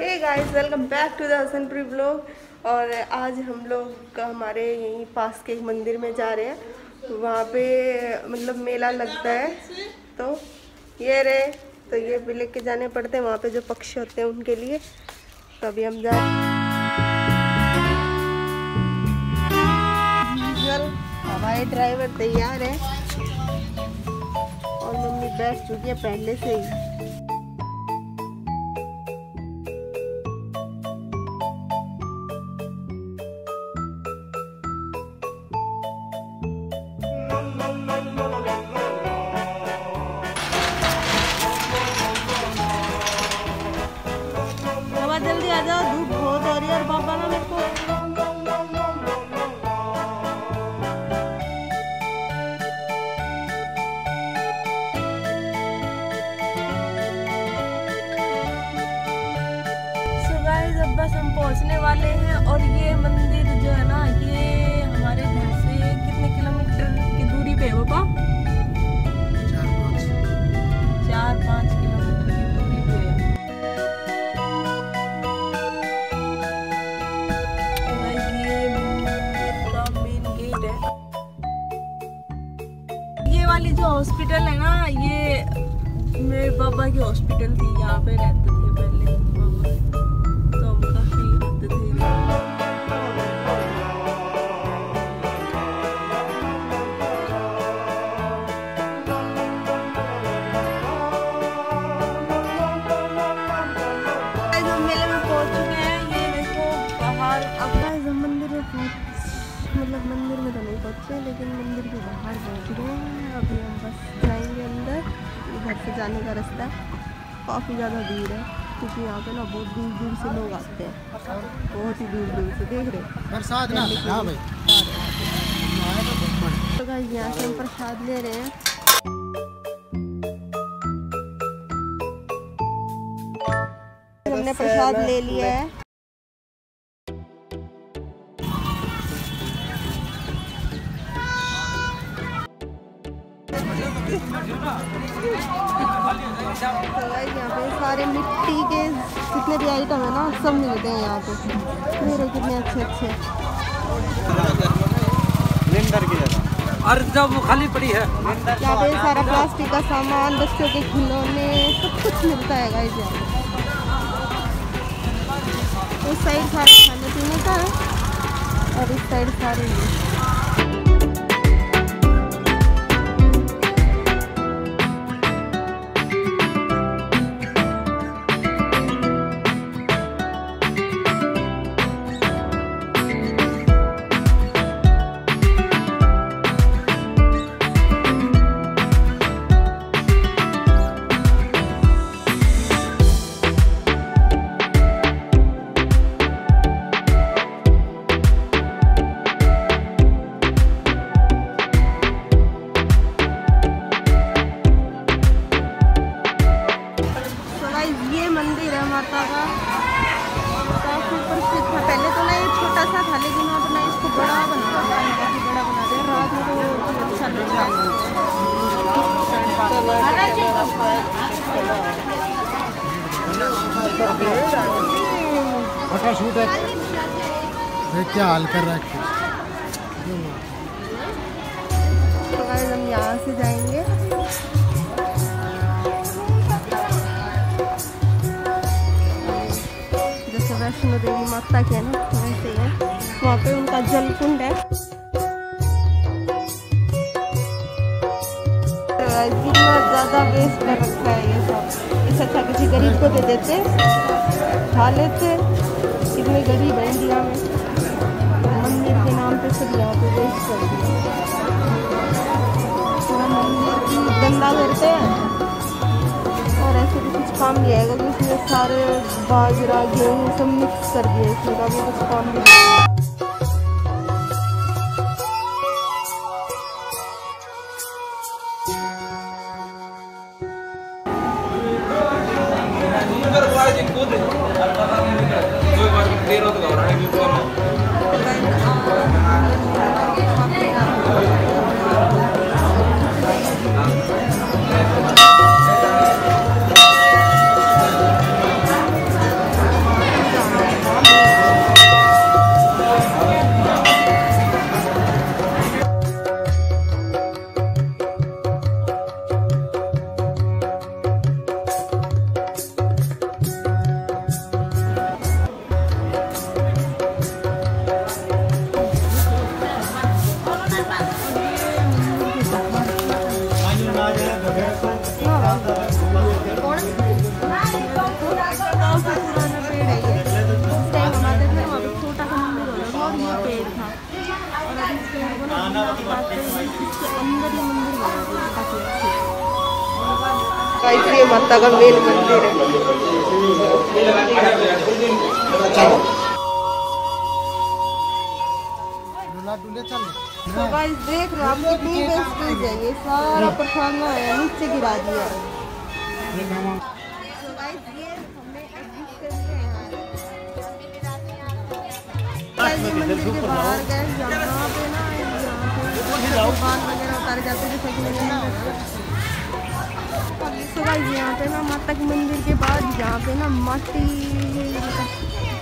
Hey guys welcome back to the Hasanpuri blog और आज हम लोग का हमारे यहीं पास के एक मंदिर में जा रहे हैं। वहाँ पे मतलब मेला लगता है। तो ये रहे तो ये भी लेके जाने पड़ते हैं। वहाँ पे जो पक्षी होते हैं उनके लिए। तो अभी हम जा हमारे ड्राइवर तैयार है। और मम्मी बैठ चुकी है पहले से ही। वाले हैं और ये मंदिर जो है ना, ये हमारे घर से कितने किलोमीटर की दूरी पे है पापा चार पाँच किलोमीटर की दूरी पे है। ये वाली जो हॉस्पिटल है ना, ये मेरे पापा की हॉस्पिटल थी, यहाँ पे रहते थे पहले। मेले चुके हैं ये देखो बाहर अब मंदिर में पहुँच मतलब मंदिर में तो नहीं पहुँचे लेकिन मंदिर के बाहर पहुँच गए हैं अभी हम बस जाएँगे अंदर घर से जाने का रास्ता काफ़ी ज़्यादा दूर है क्योंकि यहाँ पे ना बहुत दूर दूर से लोग आते हैं बहुत ही दूर दूर से देख रहे बरसात ना। हाँ भाई। तो यहाँ से हम प्रसाद ले रहे हैं। हमने प्रसाद ले लिया है। तो यहाँ पे सारे मिट्टी के जितने भी आइटम है ना सब मिलते हैं यहाँ पे। मेरे कितने अच्छे अच्छे। और जब वो खाली पड़ी है। यहाँ पे सारा प्लास्टिक का सामान बच्चों के खिलौने सब कुछ मिलता है गाइस यहाँ उस साइड सारे खाने पीने का है और इस साइड सारे ये का काफ़ी प्रसिद्ध था। पहले तो ना ये छोटा सा था लेकिन अब ना इसको बड़ा बना काफ़ी बड़ा बना दिया रात में तो बहुत अच्छा लगता फ़ोटो शूट है। देख क्या हाल कर रहा है। तो हम यहाँ से जाएँगे। वैष्णो देवी माता के है ना वैसे ही। वहाँ पे उनका जल कुंड है। कितना ज़्यादा वेस्ट कर रखा है ये सब इससे अच्छा किसी गरीब को दे देते, खा लेते। कितने गरीब है इंडिया में। मंदिर के नाम पे सब यहाँ पे वेस्ट कर दिया। काम नहीं आएगा क्योंकि सारे बाजरा गेहूँ सब मिक्स कर दिए इसमें का भी कुछ काम ये माता का मेन मंदिर है तो गाइस देख रहे हो आप कितनी वेस्टेज है ये सारा प्रसाद है नीचे गिरा दिया है। तो बाहर गए यहाँ पे ना यहाँ पे दुकान वगैरह उतारे जाते हैं जैसे कि मैंने तो यहाँ पे ना, माता के मंदिर के बाद यहाँ पे ना, माटी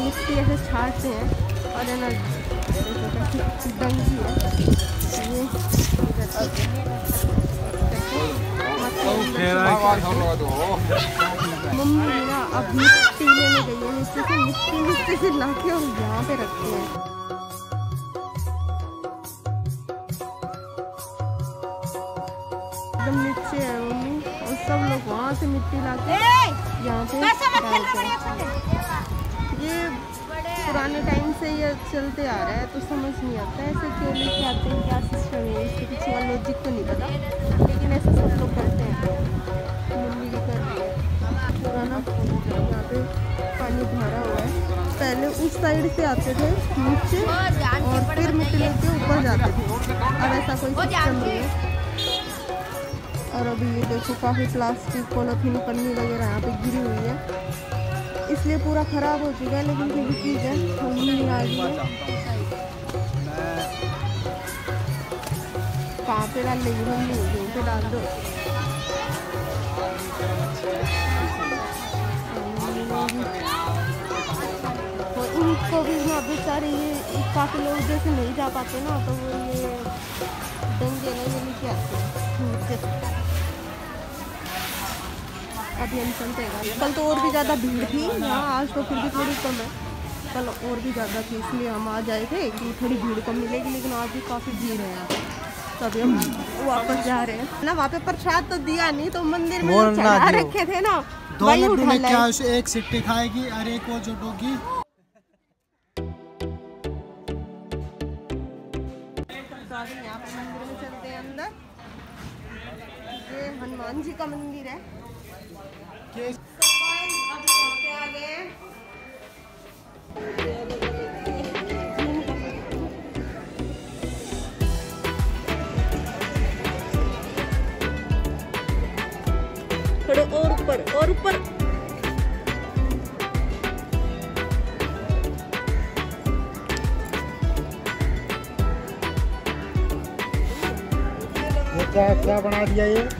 मिट्टी ऐसे छाटते हैं, और है ना, डंकी है। मम्मी ना, अब मिट्टी लेने गई है से मिट्टी से लाके और यहाँ पे रखते हैं। मिट्टी लाके यहाँ पे ये पुराने टाइम से ये चलते आ रहा है तो समझ नहीं आता ऐसे क्यों लेके आते हैं क्या सिस्टम है इसके पीछे का लॉजिक तो नहीं पता। लेकिन ऐसे सब लोग करते हैं। मम्मी भी कर रही है। पूरा यहाँ पे पानी भरा हुआ है। पहले उस साइड से आते थे नीचे और फिर मिट्टी लेके ऊपर जाते थे। अब ऐसा कोई सिस्टम नहीं है। और अभी ये देखो काफ़ी प्लास्टिक पॉलीथीन पन्नी वगैरह यहाँ पे गिरी हुई है। इसलिए पूरा ख़राब हो चुका है, लेकिन फिर भी ठीक है मम्मी आ गई है। कहाँ पे डाल लेगी मम्मी? यहीं पे डाल दो। और इनको भी ना, बेचारे ये काफ़ी लोग जैसे नहीं जा पाते ना तो वो ये डंगे ना ये लेके आते। अभी हम चलते हैं। कल तो और भी ज़्यादा भीड़ थी यहाँ आज तो फिर भी थोड़ी कम है। कल और भी ज़्यादा थी इसलिए हम आज आए थे कि थोड़ी भीड़ कम मिलेगी लेकिन आज भी काफ़ी भीड़ है यहाँ तो अभी हम वापस जा रहे हैं। ना वहाँ पे प्रसाद तो दिया नहीं तो मंदिर में जो चढ़ा रखे थे ना दो उठा क्या एक सिट्टी खाएगी अरे को जुटोगी तो यहाँ पे मंदिर में चलते हैं अंदर। ये हनुमान जी का मंदिर है के- अब यहाँ पे आ गए हैं। थोड़े और ऊपर और ऊपर। क्या क्या बना दिया ये।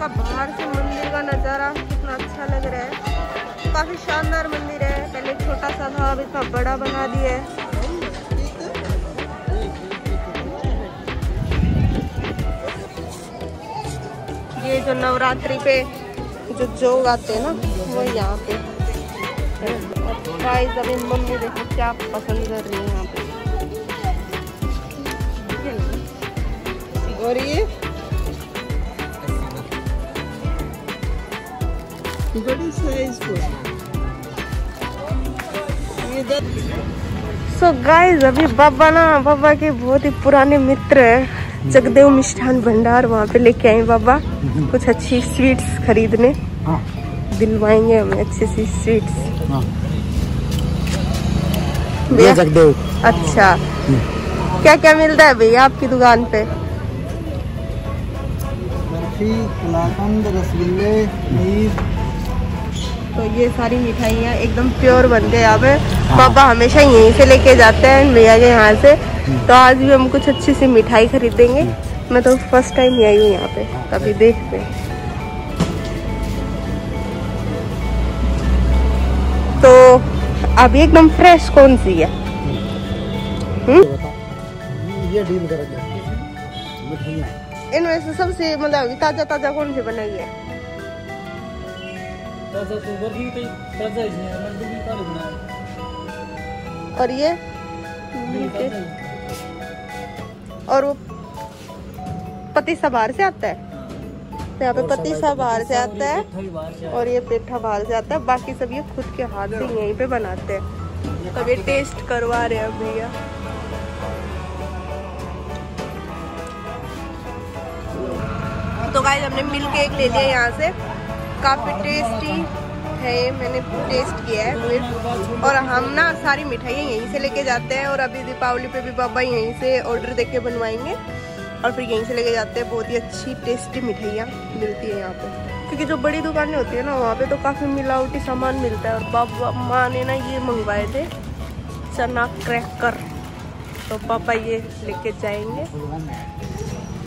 का बाहर से मंदिर का नज़ारा कितना अच्छा लग रहा है। काफ़ी शानदार मंदिर है। पहले छोटा सा था, अब इतना बड़ा बना दिया है। ये जो नवरात्रि पे जो जोग आते हैं ना, वो यहाँ पे गाइस अभी मम्मी देखो क्या पसंद कर रही है यहाँ पे। और ये बड़ी साइज़ सो गाइस अभी बाबा ना बाबा के बहुत ही पुराने मित्र है। जगदेव मिष्ठान भंडार वहाँ पे लेके आए बाबा। कुछ अच्छी स्वीट्स खरीदने। हाँ। दिलवाएँगे हमें अच्छी सी स्वीट्स हाँ। भैया? जगदेव। अच्छा। क्या क्या मिलता है भैया आपकी दुकान पे? बर्फ़ी कलाकंद रसगुल्ले तो ये सारी मिठाइयाँ एकदम प्योर बनते हैं यहाँ पे पापा हमेशा यहीं से लेके जाते हैं भैया के यहाँ से। तो आज भी हम कुछ अच्छी सी मिठाई खरीदेंगे। मैं तो फ़र्स्ट टाइम ही आई हूँ यहाँ पे तभी देखते हैं। तो अभी एकदम फ्रेश कौन सी है? हम्म? ये डील इनमें से सबसे मतलब ताज़ा ताज़ा कौन सी बनाई है? और ये? और वो पतीसा बाहर से आता है? तो यहाँ पे पतीसा बाहर से आता है और ये पेठा बाहर से आता है। बाकी सब ये खुद के हाथ से यहीं पे बनाते हैं। तब ये टेस्ट करवा रहे हैं भैया तो गाइस हमने मिल केक ले लिया यहाँ से। काफ़ी टेस्टी है मैंने टेस्ट किया है फिर। और हम ना सारी मिठाइयाँ यहीं से लेके जाते हैं और अभी दीपावली पे भी पापा यहीं से ऑर्डर देके बनवाएँगे। और फिर यहीं से लेके जाते हैं, बहुत ही अच्छी टेस्टी मिठाइयाँ मिलती है यहाँ पे। क्योंकि जो बड़ी दुकानें होती है ना, वहाँ पे तो काफ़ी मिलावटी सामान मिलता है। और पापा माँ ने ना ये मंगवाए थे, चना क्रैकर। तो पापा ये लेके जाएँगे।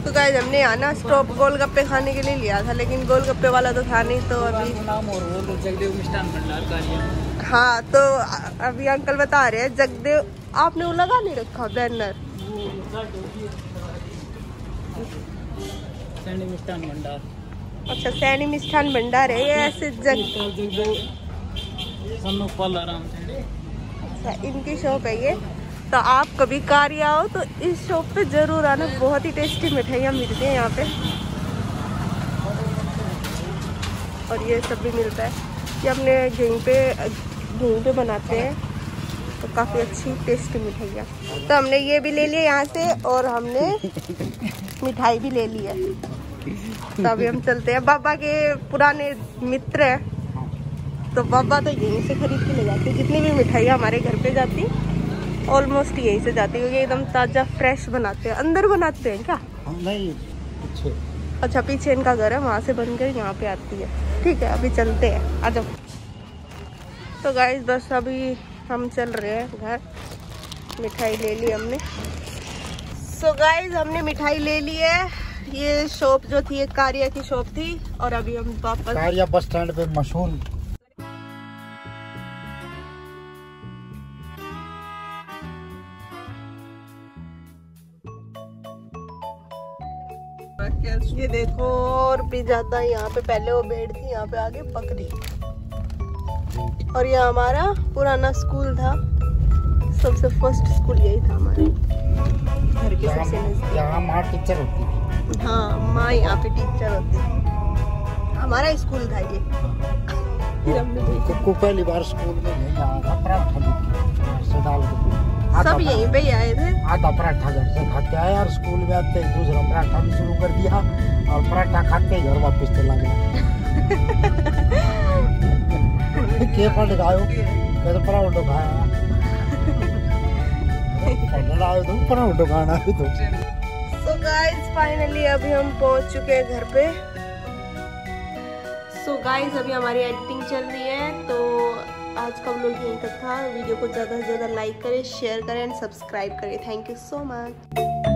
तो गाइस हमने यहाँ ना स्टॉप गोलगप्पे खाने के लिए लिया था लेकिन गोलगप्पे वाला तो था नहीं तो अभी तो हाँ तो अभी अंकल बता रहे हैं जगदेव आपने वो लगा नहीं रखा बैनर? भंडार अच्छा सैनी मिष्ठान भंडार है ये ऐसे जग अच्छा इनकी शॉप है ये। तो आप कभी कार्य आओ तो इस शॉप पे ज़रूर आना। बहुत ही टेस्टी मिठाइयाँ मिलती हैं यहाँ पे। और ये सब भी मिलता है। ये अपने यहीं पे यहीं पे बनाते हैं। तो काफ़ी अच्छी टेस्टी मिठाइयाँ। तो हमने ये भी ले लिया यहाँ से और हमने मिठाई भी ले ली है। तो अभी हम चलते हैं। बाबा के पुराने मित्र हैं। तो बाबा तो यहीं से खरीद के ले जाते जितनी भी मिठाइयाँ हमारे घर पे जाती ऑलमोस्ट यहीं से जाती है। क्योंकि एकदम ताज़ा फ्रेश बनाते हैं। अंदर बनाते हैं क्या? नहीं पीछे। अच्छा पीछे इनका घर है वहाँ से बनकर यहाँ पे आती है। ठीक है अभी चलते हैं। आ जाओ। तो गाइस बस अभी हम चल रहे हैं घर। मिठाई ले ली हमने। सो so गाइज़ हमने मिठाई ले ली है। ये शॉप जो थी एक कारिया की शॉप थी और अभी हम वापस कारिया बस स्टैंड पे मशहूर ये देखो और भी ज़्यादा यहाँ पे पहले वो बेड थी यहाँ पे आगे बकरी और ये हमारा पुराना स्कूल था। सबसे फ़र्स्ट स्कूल यही था हमारे। घर के सबसे यहाँ माँ टीचर होती थी। हाँ माँ यहाँ पे टीचर होती थी। हमारा स्कूल था ये। फिर हमने पहली बार स्कूल में यही आया सब यहीं पे ही आए थे। आधा पराठा घर से खाते आए और स्कूल में आते दूसरा पराठा भी शुरू कर दिया और पराठा खाते घर वापस चला गया। के पढ़ खाओ कहते पराठो खाया। तो पराठो खाना है तो। सो गाइस फाइनली अभी हम पहुँच चुके हैं घर पे। सो so गाइस अभी हमारी एडिटिंग चल रही है तो आज का व्लॉग यहीं तक था। वीडियो को ज़्यादा से ज़्यादा लाइक करें शेयर करें एंड सब्सक्राइब करें। Thank you so much